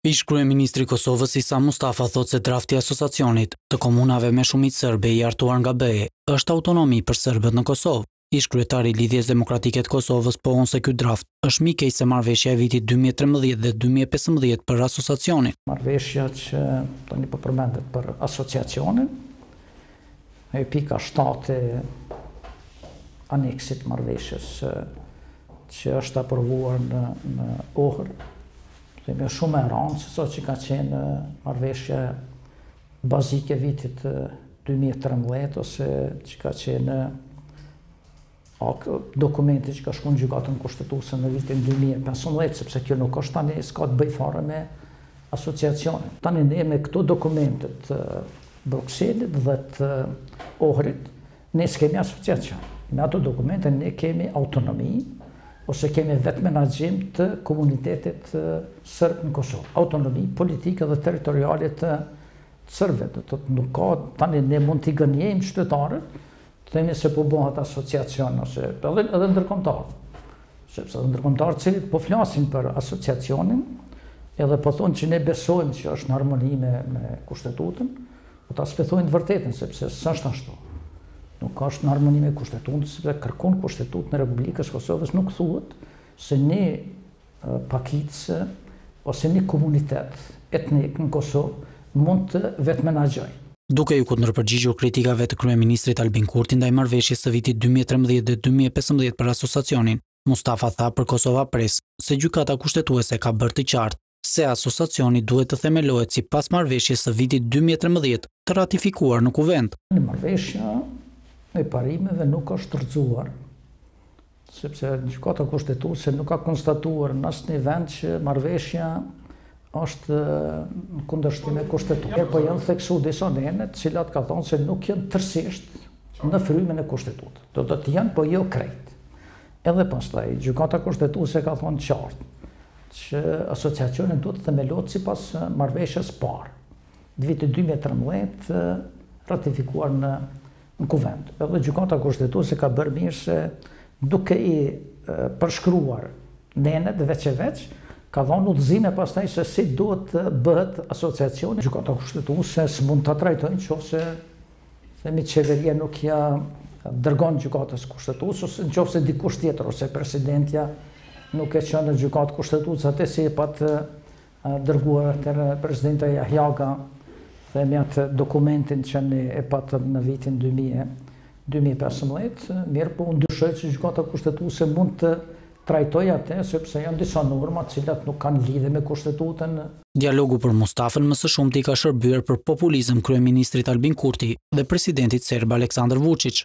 Ish-kryeministri i Kosovës, Isa Mustafa thotë se drafti i Asociacionit të komunave me shumicë serbe i hartuar nga BE është autonomi për serbët në Kosovë. Ish-kryetari i Lidhjes Demokratike të Kosovës pohon se ky draft është më i keq se marrëveshja e vitit dy mijë e trembëdhjetë dhe dy mijë e pesëmbëdhjetë për Asociacionin. Marrëveshja që tani po përmendet për Asociacionin Ajo pika shtatë e aneksit të marrëveshjes që është aprovuar në në Ohër, është shumë më e randë se sa që ka qenë marrëveshja bazike vitit 2013 ose që ka qenë apo dokumenti që ka shku në Gjykatën Kushtetuese në vitin dy mijë e pesëmbëdhjetë, sepse kjo nuk është tani, s'ka të bëjë fare me Asociacionin. Tani ne me këto dokumente të Brukselit dhe të Ohrit, ne s'kemi Asociacion. Me ato dokumente ne kemi autonomi ose kemi vetëmenaxhim të komunitetit sërb në Kosovë. Autonomi politike dhe territoriale të sërbëve. Do të thotë nuk ka tani ne mund t'i gënjejmë qytetarët Të themi se po bëhet asociacion ose edhe edhe ndërkombëtarët. Sepse edhe ndërkombëtarët të cilët po flasin për asociacionin, edhe po thonë që ne besojmë që është në harmoni me me kushtetutën, po ata s'po e thonë të vërtetën sepse s'është ashtu. Nuk është në harmoni me kushtetutën, sepse kërkund në kushtetutën e Republikës së Kosovës nuk thuhet se një pakicë ose një komunitet etnik në Kosovë mund të vetëmenaxhojë. Duke iu kundërpërgjigjur kritikave të kryeministrit Albin Kurti ndaj marrëveshjes së vitit dy mijë e trembëdhjetë dhe dy mijë e pesëmbëdhjetë për Asociacionin, Mustafa tha për Kosova Press se Gjykata Kushtetuese ka bërë të qartë se Asociacioni duhet të themelohet sipas marrëveshjes së vitit dy mijë e trembëdhjetë të ratifikuar në Kuvend. Marrëveshja e parimeve nuk është rrëzuar, sepse Gjykata Kushtetuese nuk ka konstatuar në asnjë vend që marrëveshja është në kundërshtim me Kushtetutën. Mirëpo janë theksuar disa nene, të cilat ka thonë se nuk janë tërësisht në frymin e Kushtetutës. Do të janë, po jo krejt. Edhe pastaj, Gjykata Kushtetuese ka thonë qartë që asociacioni duhet të themelohet sipas marrëveshjes së parë. të vitit dy mijë e trembëdhjetë ratifikuar në në Kuvend. Edhe Gjykata Kushtetuese ka bërë mirë se duke i përshkruar nenet veç e veç, ka dhënë udhëzime pastaj se si duhet të bëhet asociacioni. Gjykata Kushtetuese s'mund ta trajtojë në qoftë se themi qeveria nuk ja dërgon gjykatës Kushtetuese ose në qoftë se dikush tjetër ose presidentja nuk e çon në gjykatë Kushtetuese atë si e pat dërguar atëherë presidenta Jahjaga dhe me atë dokumentin që ne e patëm në vitin 2000, 2015, mirëpo unë dyshoj që gjykata kushtetuese mund të trajtojë atë, sepse janë disa norma të cilat nuk kanë lidhje me kushtetutën. Dialogu për Mustafën më së shumti i ka shërbyer për populizëm kryeministrit Albin Kurti dhe presidentit serb Aleksandër Vuçiç.